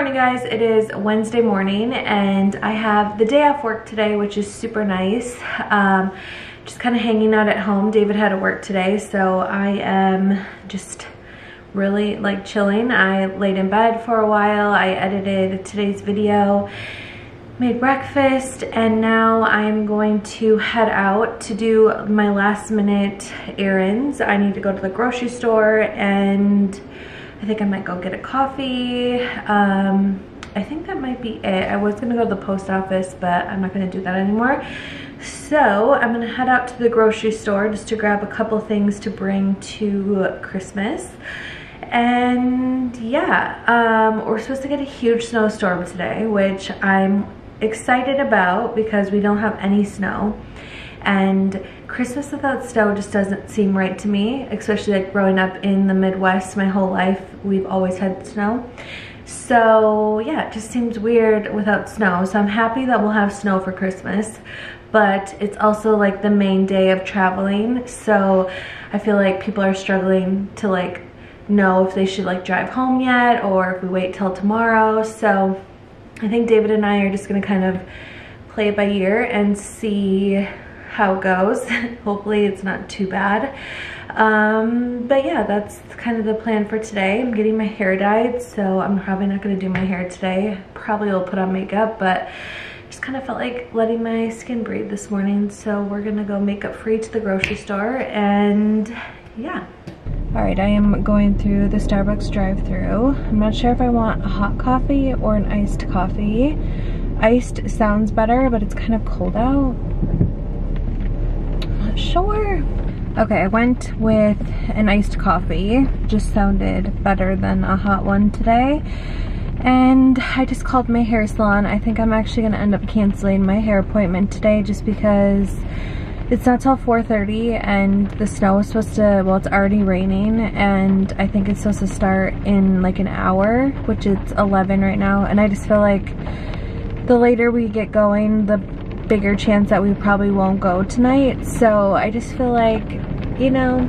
morning guys, it is Wednesday morning and I have the day off work today which is super nice. Um, just kind of hanging out at home. David had to work today so I am just really like chilling. I laid in bed for a while, I edited today's video, made breakfast and now I'm going to head out to do my last minute errands. I need to go to the grocery store and I think I might go get a coffee. Um, I think that might be it. I was gonna go to the post office, but I'm not gonna do that anymore. So I'm gonna head out to the grocery store just to grab a couple things to bring to Christmas. And yeah, um, we're supposed to get a huge snowstorm today, which I'm excited about because we don't have any snow and Christmas without snow just doesn't seem right to me, especially like growing up in the Midwest my whole life, we've always had snow. So yeah, it just seems weird without snow. So I'm happy that we'll have snow for Christmas, but it's also like the main day of traveling. So I feel like people are struggling to like know if they should like drive home yet or if we wait till tomorrow. So I think David and I are just gonna kind of play it by ear and see how it goes. Hopefully it's not too bad. Um, but yeah, that's kind of the plan for today. I'm getting my hair dyed, so I'm probably not gonna do my hair today. Probably will put on makeup, but just kind of felt like letting my skin breathe this morning. So we're gonna go makeup free to the grocery store and yeah. All right, I am going through the Starbucks drive through I'm not sure if I want a hot coffee or an iced coffee. Iced sounds better, but it's kind of cold out sure. Okay, I went with an iced coffee. Just sounded better than a hot one today. And I just called my hair salon. I think I'm actually gonna end up canceling my hair appointment today just because it's not till 4.30 and the snow is supposed to, well it's already raining and I think it's supposed to start in like an hour, which it's 11 right now. And I just feel like the later we get going, the bigger chance that we probably won't go tonight. So I just feel like, you know,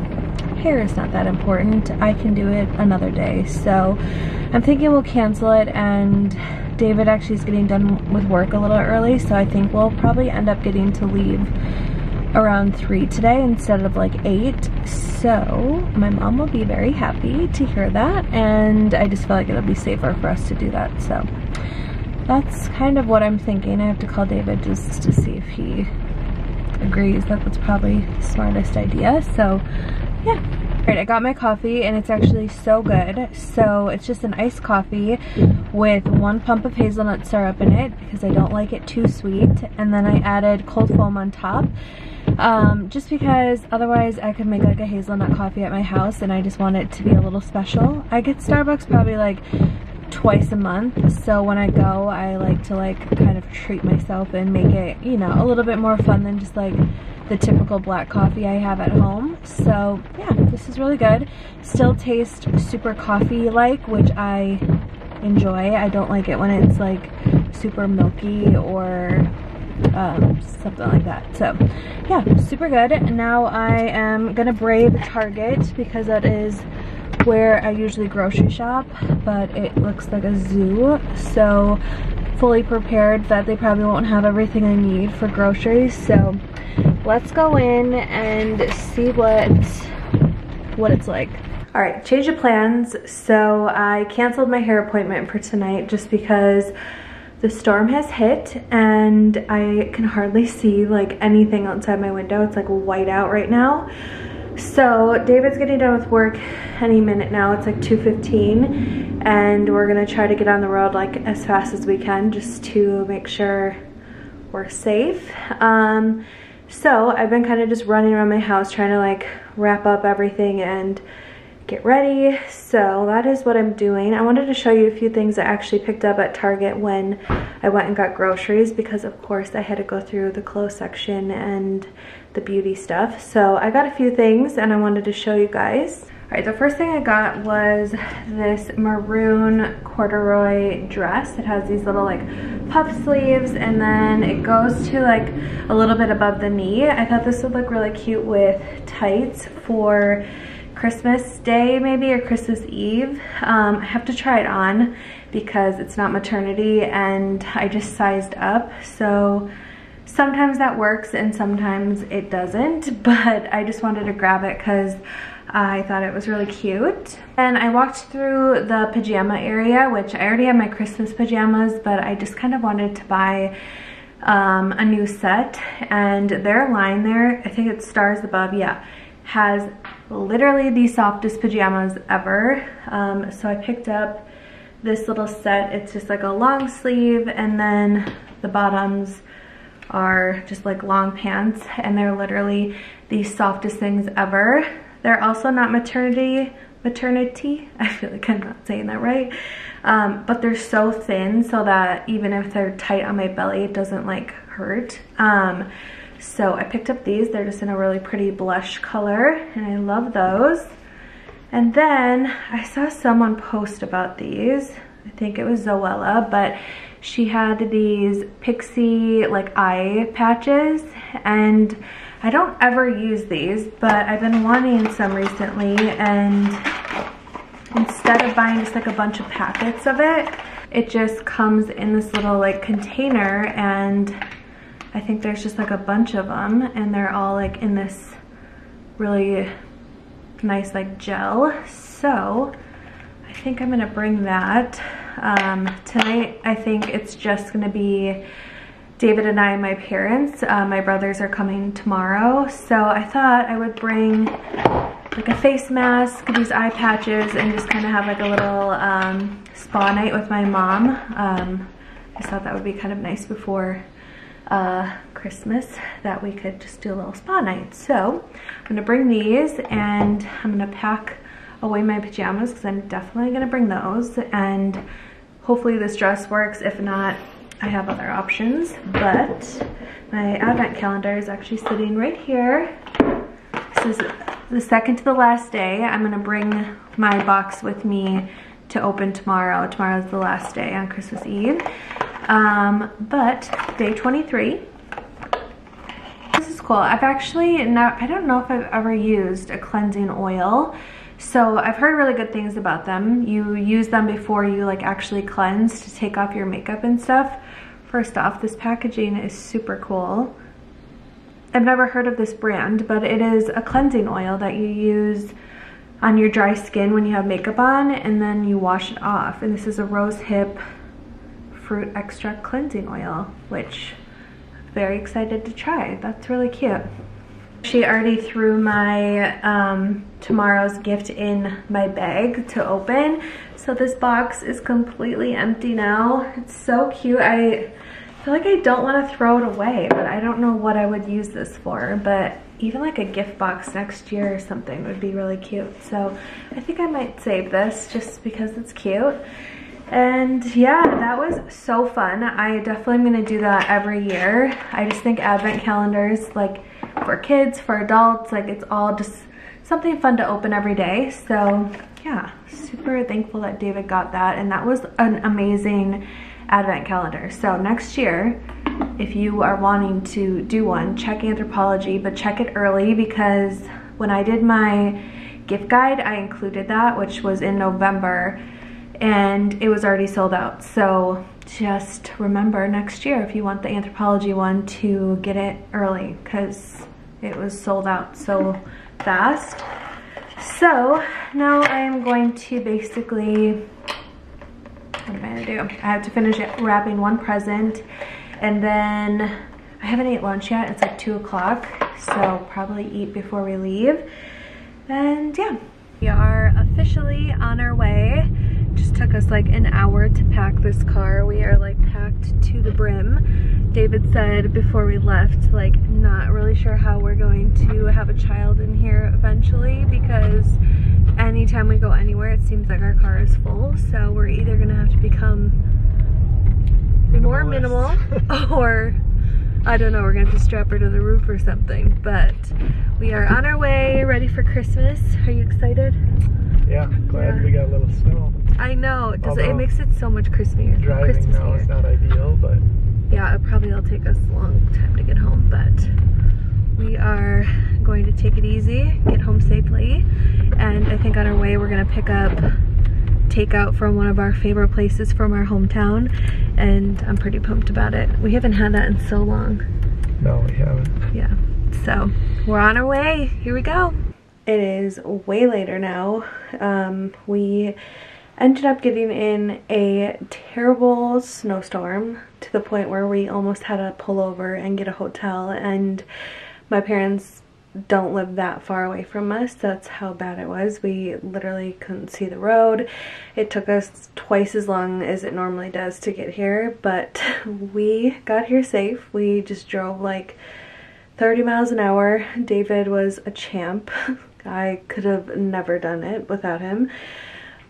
hair is not that important. I can do it another day. So I'm thinking we'll cancel it and David actually is getting done with work a little early. So I think we'll probably end up getting to leave around 3 today instead of like 8. So my mom will be very happy to hear that and I just feel like it'll be safer for us to do that. So that's kind of what I'm thinking. I have to call David just to see if he agrees that that's probably the smartest idea. So yeah. All right, I got my coffee and it's actually so good. So it's just an iced coffee with one pump of hazelnut syrup in it because I don't like it too sweet. And then I added cold foam on top. Um, just because otherwise I could make like a hazelnut coffee at my house and I just want it to be a little special. I get Starbucks probably like twice a month. So when I go I like to like kind of treat myself and make it you know a little bit more fun than just like the typical black coffee I have at home. So yeah this is really good. Still tastes super coffee like which I enjoy. I don't like it when it's like super milky or um, something like that. So yeah super good. And now I am gonna brave Target because that is where I usually grocery shop, but it looks like a zoo. So fully prepared that they probably won't have everything I need for groceries. So let's go in and see what what it's like. All right, change of plans. So I canceled my hair appointment for tonight just because the storm has hit and I can hardly see like anything outside my window. It's like white out right now. So David's getting done with work any minute now. It's like 2.15 and we're gonna try to get on the road like as fast as we can just to make sure we're safe. Um, so I've been kind of just running around my house trying to like wrap up everything and get ready. So that is what I'm doing. I wanted to show you a few things I actually picked up at Target when I went and got groceries because of course I had to go through the clothes section and the beauty stuff. So I got a few things and I wanted to show you guys. All right, the first thing I got was this maroon corduroy dress. It has these little like puff sleeves and then it goes to like a little bit above the knee. I thought this would look really cute with tights for Christmas Day maybe or Christmas Eve. Um, I have to try it on because it's not maternity and I just sized up. So sometimes that works and sometimes it doesn't, but I just wanted to grab it because I thought it was really cute. And I walked through the pajama area, which I already have my Christmas pajamas, but I just kind of wanted to buy um, a new set. And their line there, I think it's Stars Above, yeah, has literally the softest pajamas ever. Um, so I picked up this little set. It's just like a long sleeve and then the bottoms are just like long pants and they're literally the softest things ever. They're also not maternity, maternity, I feel like I'm not saying that right, um, but they're so thin so that even if they're tight on my belly, it doesn't like hurt. Um, so I picked up these, they're just in a really pretty blush color and I love those. And then I saw someone post about these. I think it was Zoella, but she had these Pixi like eye patches and I don't ever use these, but I've been wanting some recently and instead of buying just like a bunch of packets of it, it just comes in this little like container and I think there's just like a bunch of them and they're all like in this really nice like gel. So I think I'm gonna bring that. Um, tonight I think it's just gonna be David and I and my parents. Uh, my brothers are coming tomorrow. So I thought I would bring like a face mask, these eye patches, and just kind of have like a little um, spa night with my mom. Um, I thought that would be kind of nice before uh, Christmas that we could just do a little spa night. So I'm gonna bring these and I'm gonna pack away my pajamas because I'm definitely gonna bring those and hopefully this dress works. If not, I have other options, but my advent calendar is actually sitting right here. This is the second to the last day. I'm gonna bring my box with me to open tomorrow. Tomorrow's the last day on Christmas Eve. Um, but day 23. This is cool. I've actually, not, I don't know if I've ever used a cleansing oil. So I've heard really good things about them. You use them before you like actually cleanse to take off your makeup and stuff. First off, this packaging is super cool. I've never heard of this brand, but it is a cleansing oil that you use on your dry skin when you have makeup on and then you wash it off. And this is a rose hip fruit extract cleansing oil, which I'm very excited to try. That's really cute. She already threw my um, tomorrow's gift in my bag to open. So this box is completely empty now. It's so cute. I feel like I don't want to throw it away, but I don't know what I would use this for. But even like a gift box next year or something would be really cute. So I think I might save this just because it's cute. And yeah, that was so fun. I definitely am gonna do that every year. I just think advent calendars, like for kids, for adults, like it's all just something fun to open every day. So yeah, super thankful that David got that. And that was an amazing advent calendar. So next year, if you are wanting to do one, check Anthropologie, but check it early because when I did my gift guide, I included that, which was in November, and it was already sold out. So just remember next year if you want the Anthropologie one to get it early because it was sold out so fast. So now I am going to basically, what am I gonna do? I have to finish wrapping one present and then I haven't ate lunch yet. It's like two o'clock, so probably eat before we leave. And yeah, we are officially on our way. Just took us like an hour to pack this car. We are like packed to the brim. David said before we left, like not really sure how we're going to have a child in here eventually because anytime we go anywhere, it seems like our car is full. So we're either gonna have to become more minimal or I don't know, we're gonna have to strap her to the roof or something. But we are on our way, ready for Christmas. Are you excited? Yeah, glad yeah. we got a little snow. I know. Does it, it, makes it so much crispier. Driving Christmas now is not ideal, but yeah, it probably will take us a long time to get home, but we are going to take it easy, get home safely, and I think on our way we're gonna pick up takeout from one of our favorite places from our hometown, and I'm pretty pumped about it. We haven't had that in so long. No, we haven't. Yeah, so we're on our way. Here we go. It is way later now. Um, we ended up getting in a terrible snowstorm to the point where we almost had to pull over and get a hotel and my parents don't live that far away from us. That's how bad it was. We literally couldn't see the road. It took us twice as long as it normally does to get here, but we got here safe. We just drove like 30 miles an hour. David was a champ. I could have never done it without him.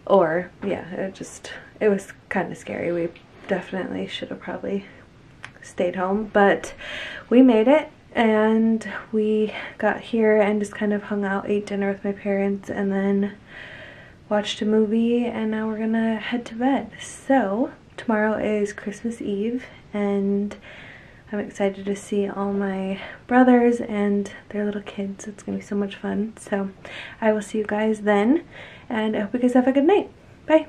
Or, yeah, it just, it was kind of scary. We definitely should have probably stayed home, but we made it and we got here and just kind of hung out, ate dinner with my parents, and then watched a movie, and now we're gonna head to bed. So, tomorrow is Christmas Eve, and I'm excited to see all my brothers and their little kids. It's gonna be so much fun. So, I will see you guys then, and I hope you guys have a good night. Bye.